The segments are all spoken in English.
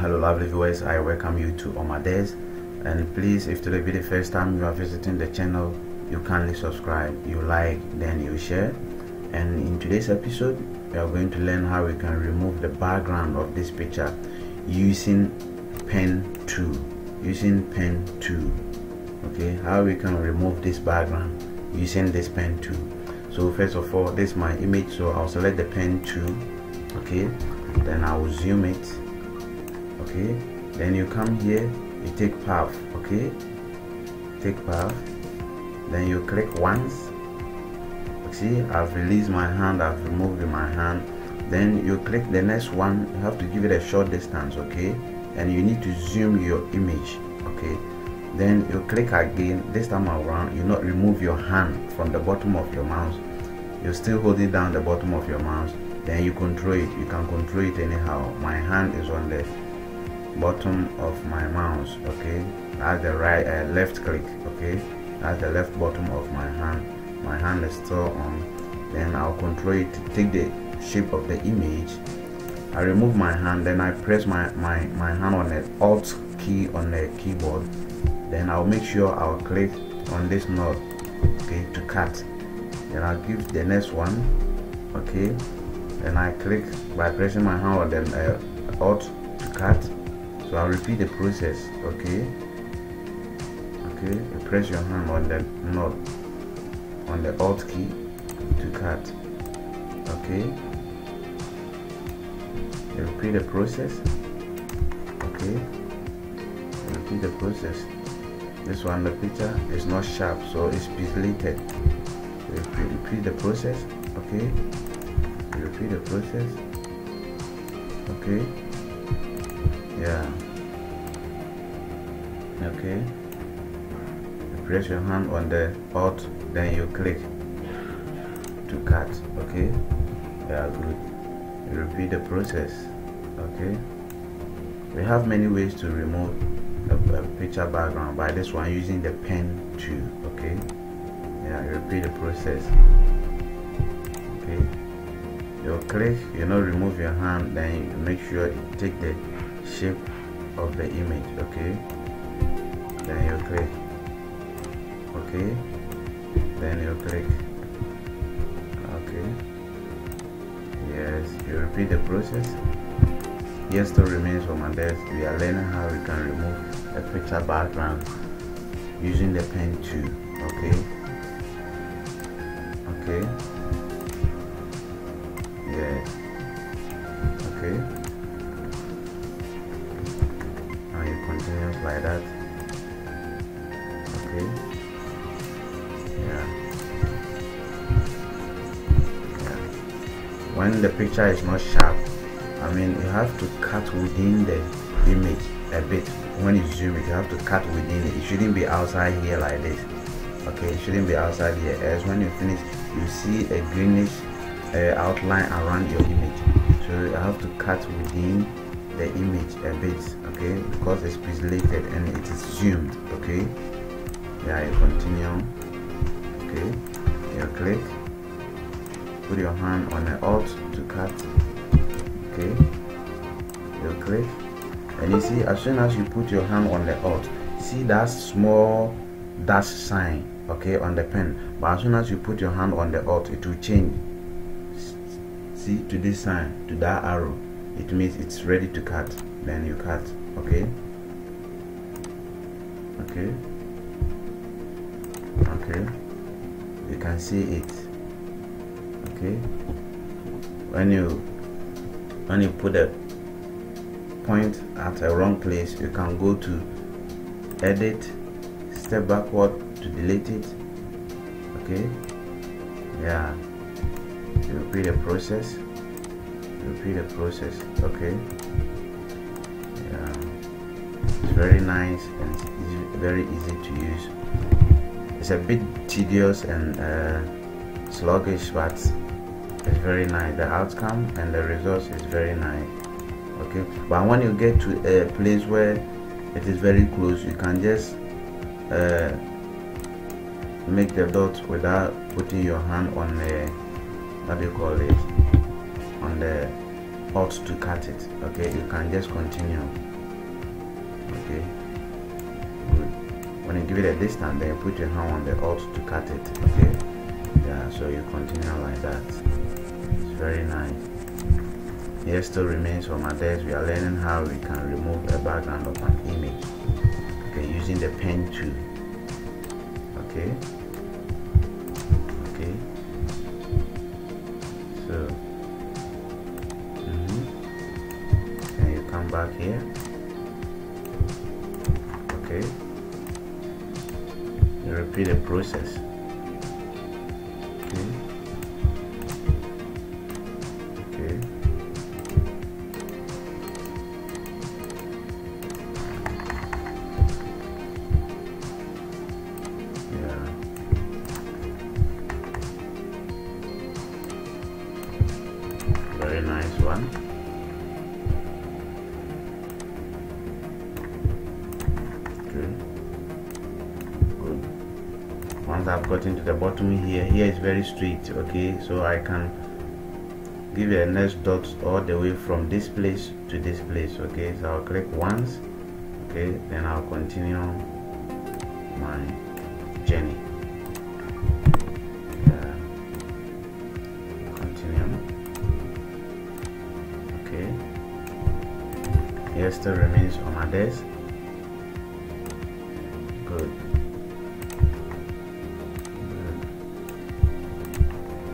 Hello lovely viewers, I welcome you to Omades and please if today be the first time you are visiting the channel you kindly subscribe, you like, then you share. And in today's episode we are going to learn how we can remove the background of this picture using pen tool using pen tool okay? How we can remove this background using this pen tool. So first of all this is my image so I'll select the pen tool okay? Then I will zoom it okay? Then you come here you take path okay? Take path. Then you click once. See I've released my hand I've removed my hand. Then you click the next one. You have to give it a short distance okay? And you need to zoom your image okay? Then you click again. This time around you not remove your hand from the bottom of your mouse. You still hold it down the bottom of your mouse. Then you control it. You can control it anyhow. My hand is on the bottom of my mouse okay? That's the right uh, left click okay? That's the left bottom of my hand. My hand is still on. Then I'll control it to take the shape of the image. I remove my hand then I press my, my, my hand on the alt key on the keyboard. Then I'll make sure I'll click on this knob okay to cut. Then I'll give the next one okay? Then I click by pressing my hand on the uh, alt to cut so I'll repeat the process okay? Okay you press your hand on the knob on the alt key to cut okay? You repeat the process okay? You repeat the process. This one the picture is not sharp so it's pixelated. Repeat, repeat the process okay? You repeat the process okay yeah. Okay. You press your hand on the alt then you click to cut. Okay. Yeah good. You repeat the process. Okay. We have many ways to remove a, a picture background by this one using the pen tool. Okay. Yeah repeat the process. Okay. You click you know remove your hand then you make sure you take the shape of the image okay? Then you click okay? Then you click okay? Yes you repeat the process. Here still remains on my desk. We are learning how we can remove a picture background using the pen tool okay? Okay? Yes. Okay like that. Okay. Yeah. Yeah. When the picture is not sharp I mean you have to cut within the image a bit. When you zoom it you have to cut within it. It shouldn't be outside here like this. Okay it shouldn't be outside here. As when you finish you see a greenish uh, outline around your image. So you have to cut within the image a bit okay? Because it's pixelated and it is zoomed okay? Yeah you continue okay? You click put your hand on the alt to cut okay? You click and you see as soon as you put your hand on the alt see that small dash sign okay on the pen? But as soon as you put your hand on the alt it will change. See to this sign to that arrow it means it's ready to cut. Then you cut okay. Okay. Okay. You can see it. Okay. When you when you put a point at a wrong place you can go to edit step backward to delete it. Okay. Yeah. You repeat the process. You repeat the process. Okay very nice and easy, very easy to use. It's a bit tedious and uh, sluggish but it's very nice. The outcome and the results is very nice. Okay? But when you get to a place where it is very close you can just uh, make the dot without putting your hand on the what do you call it? On the alt to cut it. Okay? You can just continue okay. Good. When you give it a distance then you put your hand on the alt to cut it okay? Yeah so you continue like that. It's very nice. Here still remains on my desk. We are learning how we can remove a background of an image okay using the pen tool okay? Okay. So mm -hmm. and you come back here repeat the process once I've gotten to the bottom here here is very straight okay? So I can give a next dot all the way from this place to this place okay? So I'll click once okay? Then I'll continue my journey. Uh, yeah. continue okay? Here still remains on my desk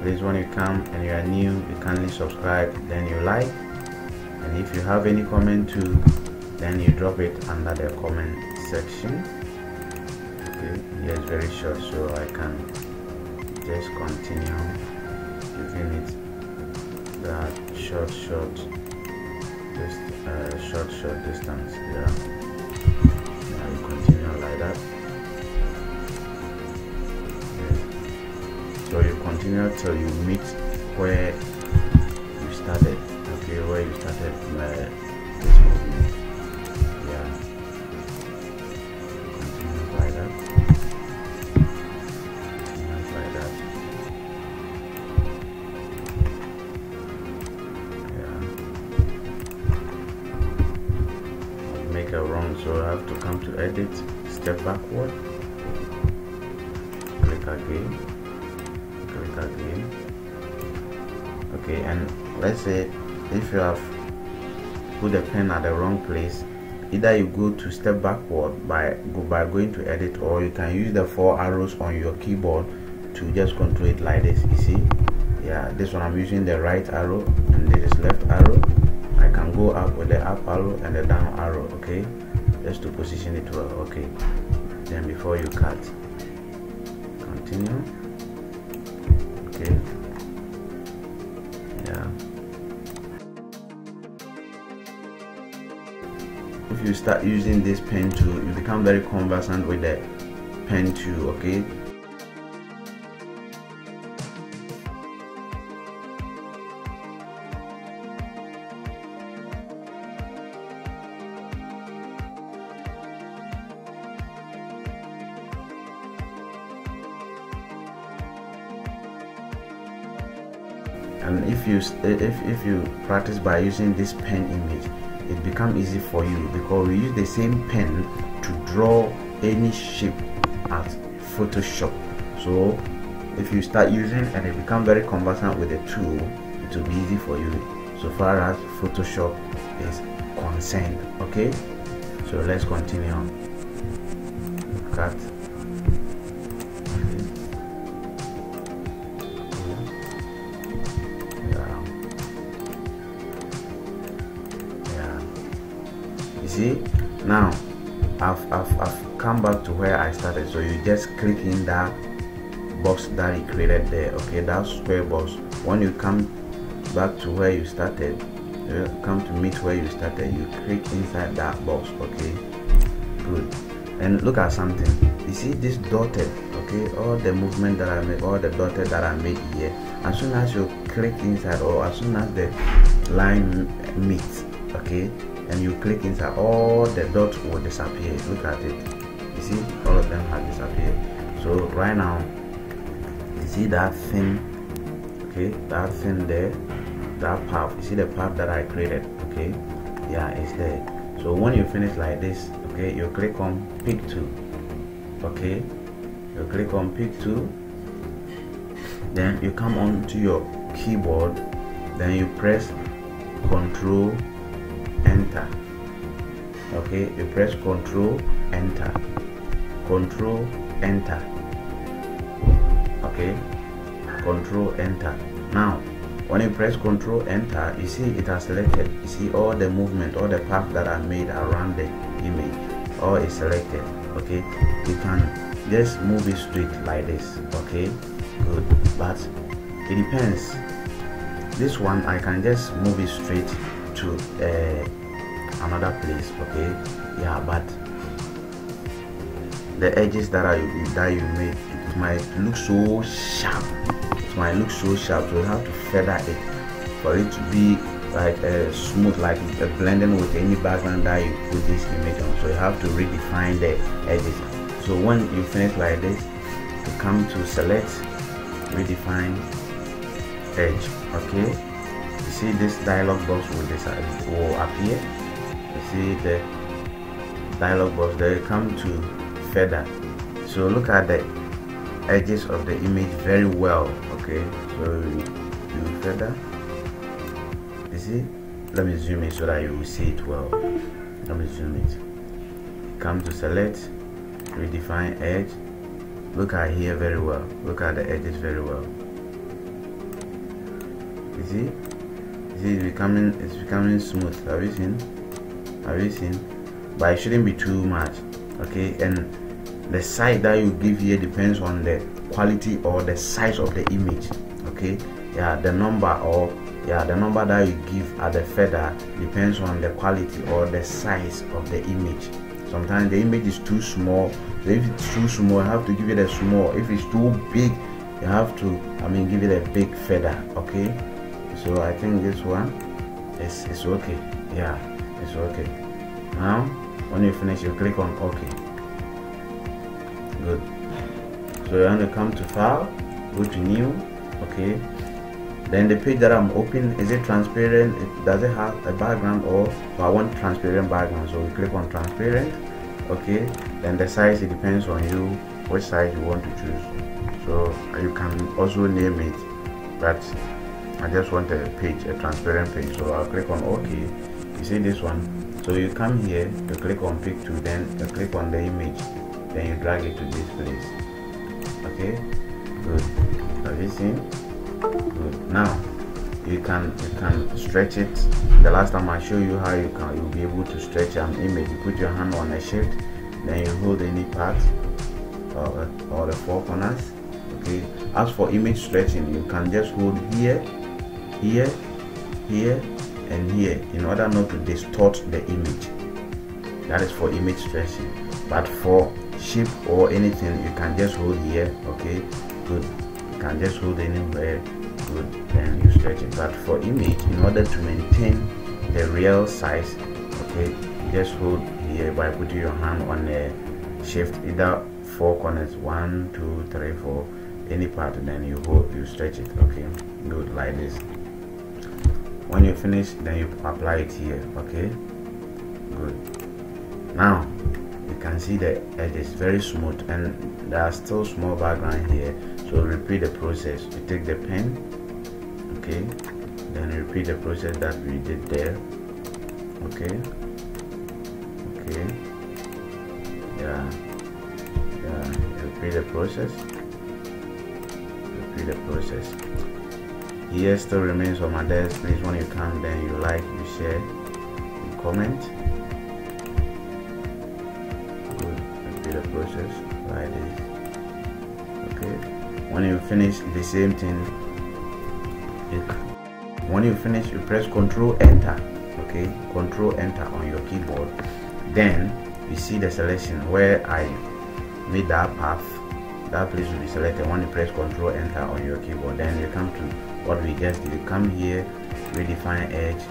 please when you come and you are new you kindly subscribe then you like. And if you have any comment too then you drop it under the comment section. Okay yes very short so i can just continue giving it that short short this uh, short short distance. Yeah. You continue like that. So you continue till you meet where you started okay where you started uh, this movement. Yeah. Continue like that. Continue like that. Yeah. Make a wrong so I have to come to edit step backward. Click again okay and let's say if you have put the pen at the wrong place either you go to step backward by go by going to edit or you can use the four arrows on your keyboard to just control it like this. You see? Yeah this one i'm using the right arrow and this is left arrow. I can go up with the up arrow and the down arrow okay? Just to position it well okay? Then before you cut continue start using this pen tool you become very conversant with the pen tool okay? And if you if, if you practice by using this pen image it become easy for you because we use the same pen to draw any shape at photoshop. So if you start using and it become very conversant with the tool it will be easy for you so far as photoshop is concerned okay? So let's continue cut see? Now I've, I've, I've come back to where I started. So you just click in that box that you created there okay? That square box. When you come back to where you started you come to meet where you started you click inside that box okay? Good. And look at something. You see this dotted okay? All the movement that I made all the dotted that I made here. As soon as you click inside or as soon as the line meets okay and you click inside all the dots will disappear. Look at it. You see all of them have disappeared. So right now you see that thing? Okay that thing there that path. You see the path that I created? Okay yeah it's there. So when you finish like this okay you click on pick tool. Okay you click on pick tool. Then you come on to your keyboard. Then you press control enter. Okay you press control enter. Control enter. Okay control enter. Now when you press control enter you see it has selected. You see all the movement all the path that are made around the image all is selected. Okay you can just move it straight like this. Okay good. But it depends. This one I can just move it straight to uh, another place okay? Yeah but the edges that I that you made it might look so sharp. It might look so sharp. So you have to feather it for it to be like uh, smooth like uh, blending with any background that you put this image on. So you have to redefine the edges. So when you finish like this you come to select redefine edge okay see this dialog box will, will appear. You see the dialog box there come to feather. So look at the edges of the image very well okay? So you feather. You see? Let me zoom in so that you will see it well. Let me zoom it. Come to select redefine edge. Look at here very well. Look at the edges very well. You see see it's becoming it's becoming smooth have you seen? Have you seen? But it shouldn't be too much okay? And the size that you give here depends on the quality or the size of the image okay? Yeah the number or yeah the number that you give at the feather depends on the quality or the size of the image. Sometimes the image is too small so if it's too small you have to give it a small. If it's too big you have to i mean give it a big feather okay so i think this one is is okay. Yeah it's okay. Now when you finish you click on ok good. So you're going to come to file go to new okay. Then the page that i'm opening is it transparent? It, does it have a background or so i want transparent background. So we click on transparent okay. Then the size it depends on you which size you want to choose. So you can also name it but i just want a page a transparent page. So i'll click on ok. You see this one? So you come here you click on pick tool then you click on the image then you drag it to this place. Okay good. Have you seen? Good. Now you can you can stretch it. The last time i show you how you can you'll be able to stretch an image. You put your hand on a shift then you hold any part or, or the four corners. Okay as for image stretching you can just hold here here here and here in order not to distort the image. That is for image stretching. But for shape or anything you can just hold here okay? Good. You can just hold anywhere. Good. Then you stretch it. But for image in order to maintain the real size okay just hold here by putting your hand on the shift either four corners one two three four any part and then you hold you stretch it okay? Good like this when you finish then you apply it here okay? Good. Now you can see the edges very smooth and there are still small background here. So repeat the process. You take the pen okay? Then repeat the process that we did there okay? Okay. Yeah. Yeah. Repeat the process. Repeat the process here still remains on my desk. Please when you come then you like you share you comment. The process. Like this. Okay. When you finish the same thing you, when you finish you press control enter. Okay. Control enter on your keyboard. Then you see the selection where I made that path. That place will be selected. When you press control enter on your keyboard then you come to what we did you come here redefine edge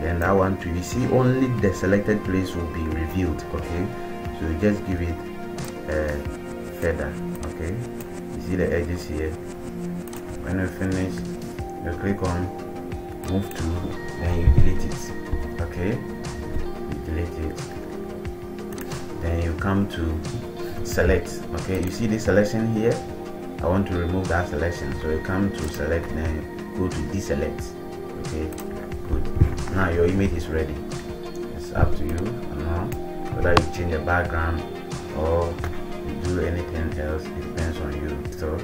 then that one too you see only the selected place will be revealed okay? So you just give it a feather okay? You see the edges here? When you finish you click on move tool then you delete it okay? You delete it. Then you come to select okay? You see the selection here I want to remove that selection so you come to select then go to deselect. Okay good. Now your image is ready. It's up to you. Now whether you change the background or do anything else it depends on you. So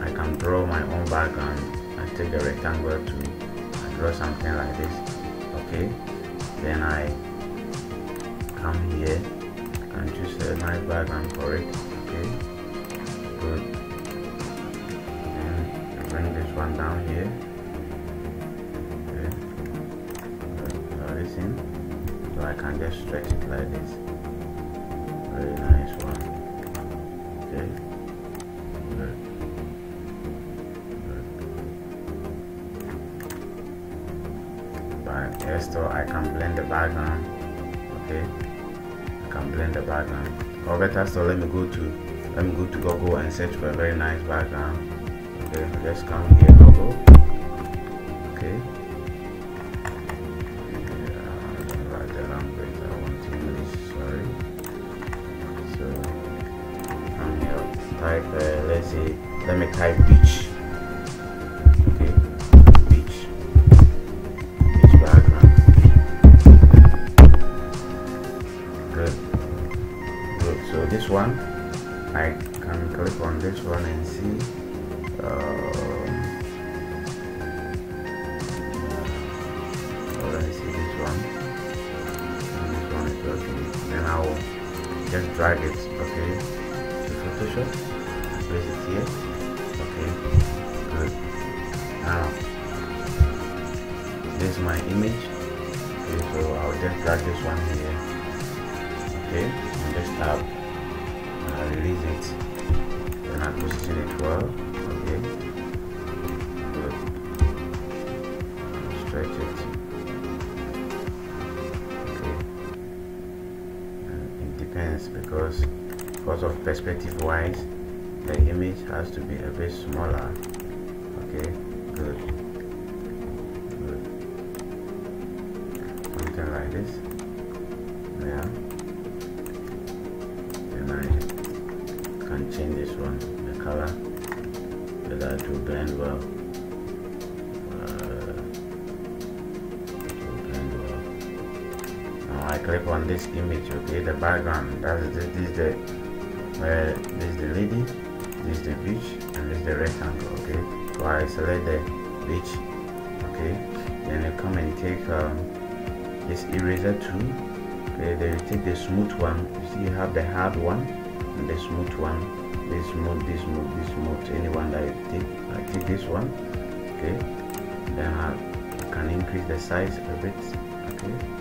I can draw my own background and take the rectangle to me. I draw something like this. Okay then I come here and choose a nice background for it one down here. Okay. Good. this in so I can just stretch it like this. Very nice one. Okay. Good. But yes so I can blend the background. Okay. I can blend the background. Or better so let me go to let me go to Google and search for a very nice background okay let's come here Google okay. Uh, I the language to use sorry. So I'm here type uh, let's say let me type beach. Okay beach. Beach background. Good. Good. So this one I can click on this one and see okay. And it depends because because of perspective wise the image has to be a bit smaller image okay the background. That is this, this is the where this is the lady this is the beach and this is the rectangle okay? So I select the beach okay? Then you come and take um, this eraser tool okay then you take the smooth one. You see you have the hard one and the smooth one. This smooth this smooth this smooth. Any one that you take I take this one okay? Then I can increase the size a bit okay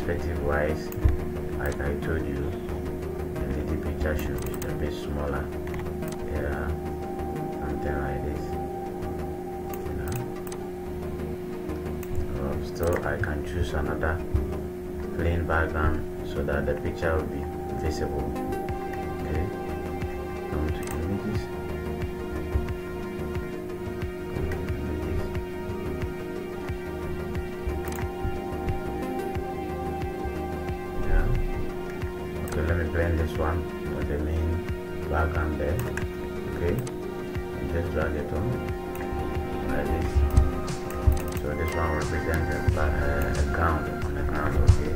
perspective wise, like I told you, the little picture should be a bit smaller. Yeah. Something like this. You know. Um, so I can choose another plain background so that the picture will be visible. Just drag it on like this so this one represents a, a, ground on the ground okay?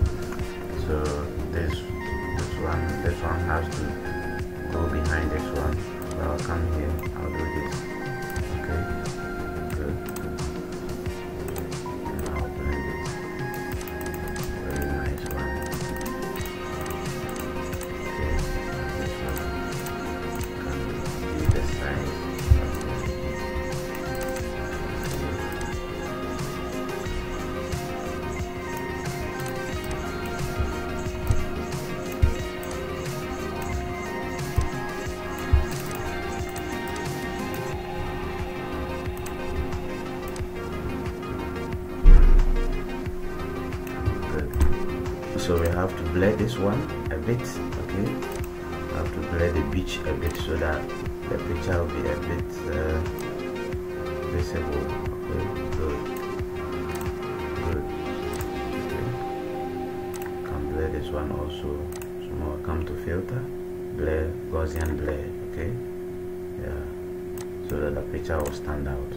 So this this one this one has to go behind this one. So I'll come here so we have to blur this one a bit okay? We have to blur the beach a bit so that the picture will be a bit uh, visible okay? Good. Good. Okay. Can blur this one also. More come to filter blur Gaussian blur okay? Yeah. So that the picture will stand out.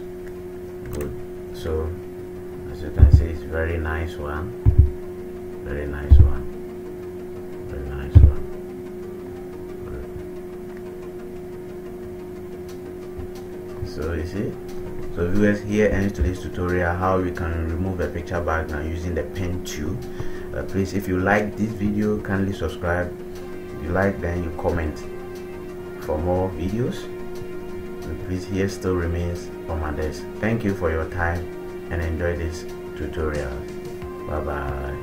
Good. So as you can see it's very nice one very nice one. Very nice one. So you see? So viewers, here ends today's tutorial how you can remove a picture background using the pen tool. Uh, please, if you like this video, kindly subscribe. If you like, then you comment for more videos. And please, here still remains on my desk. Thank you for your time and enjoy this tutorial. Bye bye.